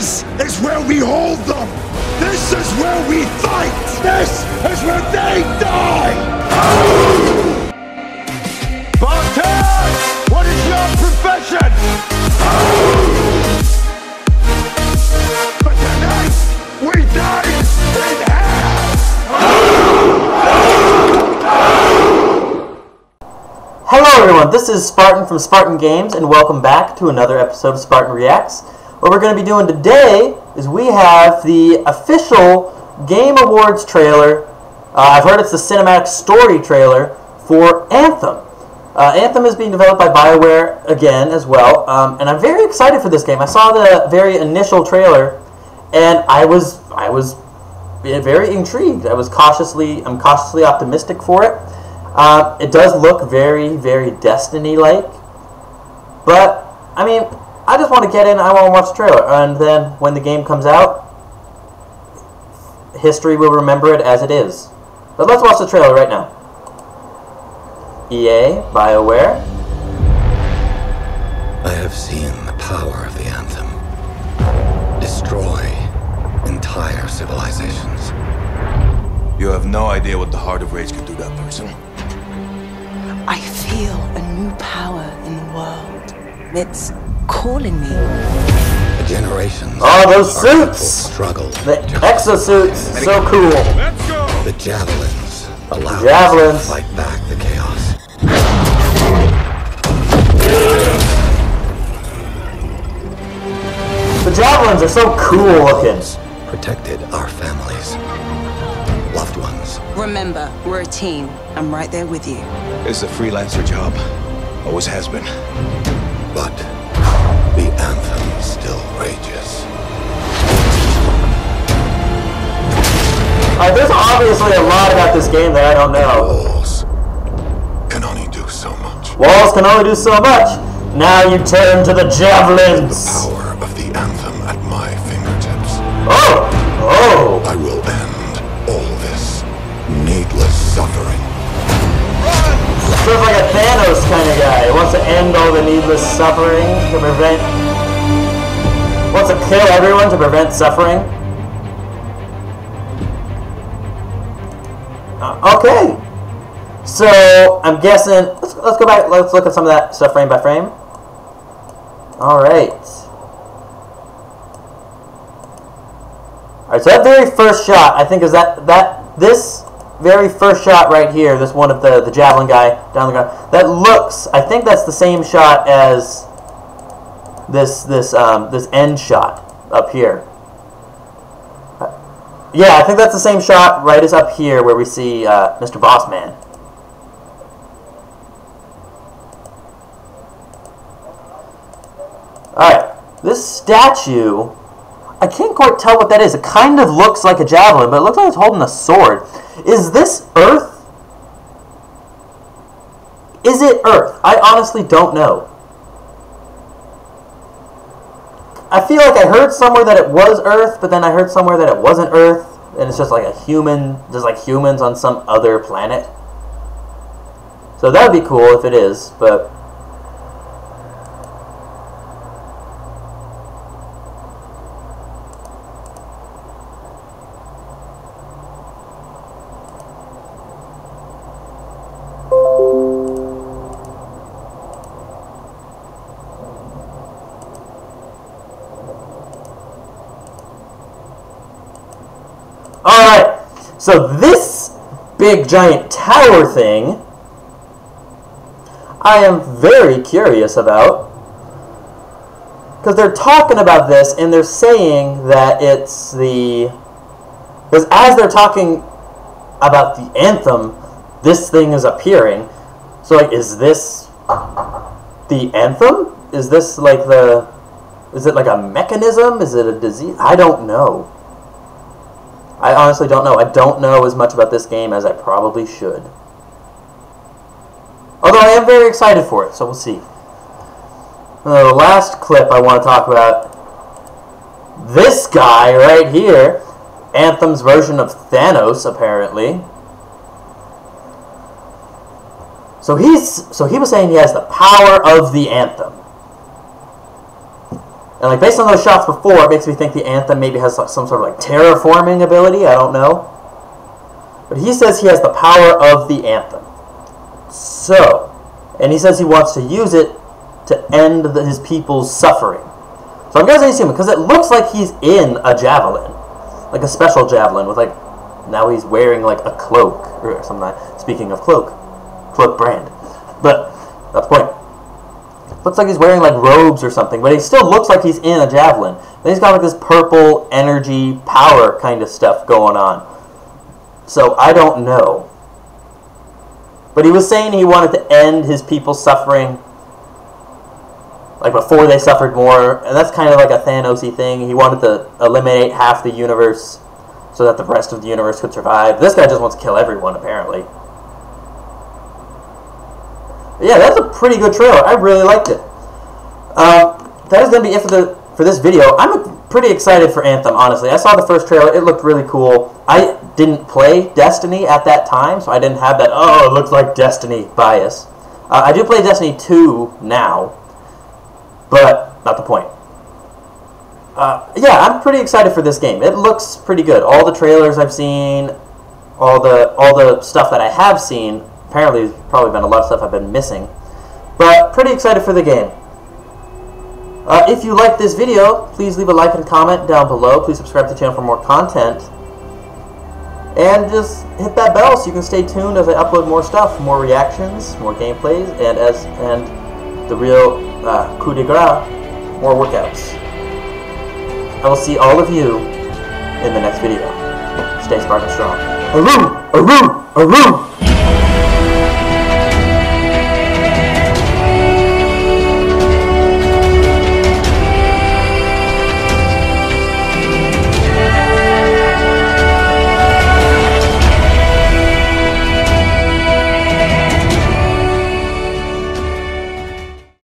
This is where we hold them! This is where we fight! This is where they die! What is your profession? But tonight, we in hell! Hello everyone, this is Spartan from Spartan Games, and welcome back to another episode of Spartan Reacts. What we're going to be doing today is we have the official Game Awards trailer. Uh, I've heard it's the cinematic story trailer for Anthem. Uh, Anthem is being developed by BioWare again as well, um, and I'm very excited for this game. I saw the very initial trailer, and I was I was very intrigued. I was cautiously I'm cautiously optimistic for it. Uh, it does look very, very Destiny-like. But, I mean, I just want to get in, I want to watch the trailer. And then, when the game comes out, history will remember it as it is. But let's watch the trailer right now. EA, BioWare. I have seen the power of the Anthem destroy entire civilizations. You have no idea what the Heart of Rage can do to that person. I feel a new power in the world. It's calling me. The generations Oh, those of our people suits! struggled. The exosuits, so cool. The javelins allowed Javelins. us to fight back the chaos. The javelins are so cool looking. Protected our families, loved ones. Remember, we're a team. I'm right there with you. It's a freelancer job. Always has been. But the Anthem still rages. Uh, there's obviously a lot about this game that I don't know. Walls can only do so much. Walls can only do so much. Now you turn to the javelins. Power of the Anthem at my fingertips. Oh! Oh! I will end all this needless suffering. Feels like a Thanos kind of guy. He wants to end all the needless suffering to prevent. Wants to kill everyone to prevent suffering. Uh, okay. So I'm guessing. Let's let's go back. Let's look at some of that stuff frame by frame. All right. All right. So that very first shot, I think, is that that this very first shot right here. This one of the the javelin guy down the ground. That looks. I think that's the same shot as this this um, this end shot up here. Yeah, I think that's the same shot right as up here where we see uh, Mr. Bossman. Alright, this statue, I can't quite tell what that is. It kind of looks like a javelin, but it looks like it's holding a sword. Is this Earth? Is it Earth? I honestly don't know. I feel like I heard somewhere that it was Earth, but then I heard somewhere that it wasn't Earth, and it's just like a human, just like humans on some other planet. So that would be cool if it is, but Alright, so this big giant tower thing, I am very curious about. Because they're talking about this and they're saying that it's the. Because as they're talking about the anthem, this thing is appearing. So, like, is this the anthem? Is this like the. Is it like a mechanism? Is it a disease? I don't know. I honestly don't know. I don't know as much about this game as I probably should. Although I am very excited for it, so we'll see. Uh, the last clip I want to talk about. This guy right here. Anthem's version of Thanos, apparently. So he's so he was saying he has the power of the Anthem. And like based on those shots before, it makes me think the Anthem maybe has some sort of like terraforming ability. I don't know. But he says he has the power of the Anthem. So, and he says he wants to use it to end the, his people's suffering. So I'm guessing him because it looks like he's in a javelin, like a special javelin with like. Now he's wearing like a cloak or something. Speaking of cloak, cloak brand. But that's the point. Looks like he's wearing like robes or something, but he still looks like he's in a javelin. Then he's got like this purple energy power kind of stuff going on. So I don't know. But he was saying he wanted to end his people's suffering like before they suffered more, and that's kind of like a Thanosy thing. He wanted to eliminate half the universe so that the rest of the universe could survive. This guy just wants to kill everyone, apparently. Yeah, that's a pretty good trailer. I really liked it. Um, that is going to be it for the for this video. I'm pretty excited for Anthem, honestly. I saw the first trailer. It looked really cool. I didn't play Destiny at that time, so I didn't have that, oh, it looks like Destiny bias. Uh, I do play Destiny 2 now, but not the point. Uh, yeah, I'm pretty excited for this game. It looks pretty good. All the trailers I've seen, all the all the stuff that I have seen. Apparently, there's probably been a lot of stuff I've been missing, but pretty excited for the game. Uh, if you like this video, please leave a like and comment down below. Please subscribe to the channel for more content. And just hit that bell so you can stay tuned as I upload more stuff, more reactions, more gameplays, and as and the real uh, coup de grace, more workouts. I will see all of you in the next video. Stay Spartan strong. Aroo! Aroo! Aroo!